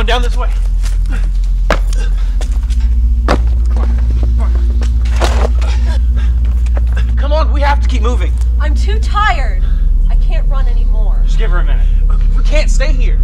on, down this way. Come on, we have to keep moving. I'm too tired. I can't run anymore. Just give her a minute. We can't stay here.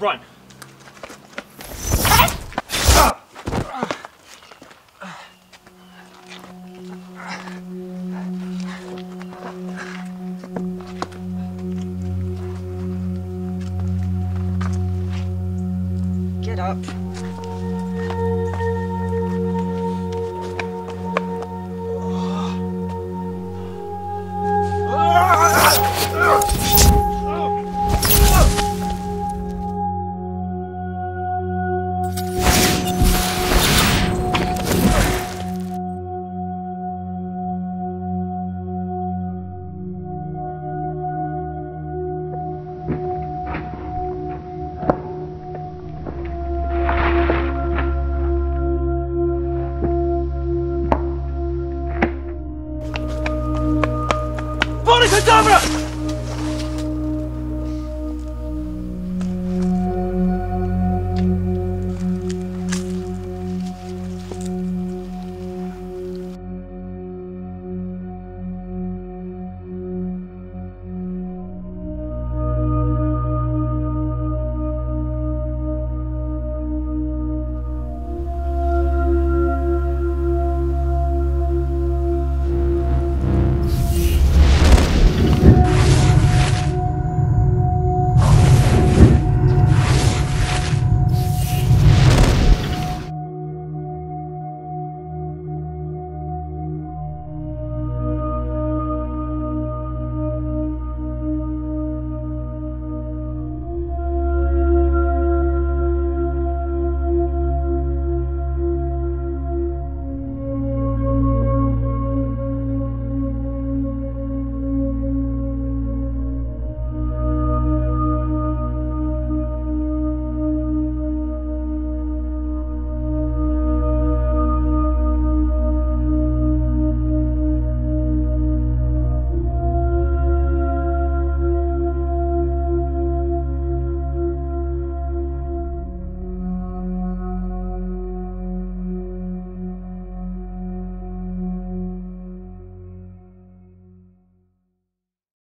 Run. Get up. Avada Kedavra!